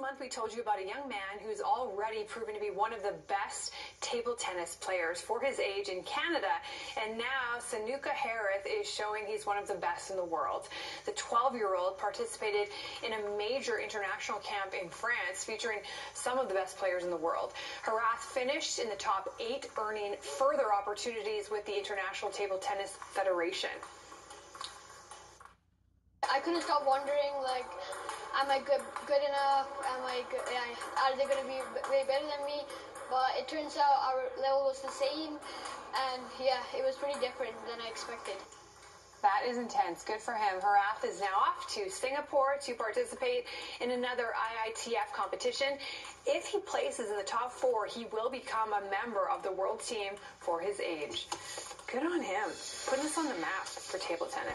month, we told you about a young man who's already proven to be one of the best table tennis players for his age in Canada. And now Sanuka Herath is showing he's one of the best in the world. The 12 year old participated in a major international camp in France featuring some of the best players in the world. Herath finished in the top eight, earning further opportunities with the International Table Tennis Federation. I couldn't stop wondering, like, am I good good enough? Am I good? Are they going to be way better than me? But it turns out our level was the same, and yeah, it was pretty different than I expected. That is intense. Good for him. Herath is now off to Singapore to participate in another ITTF competition. If he places in the top four, he will become a member of the world team for his age. Good on him. Putting us on the map for table tennis.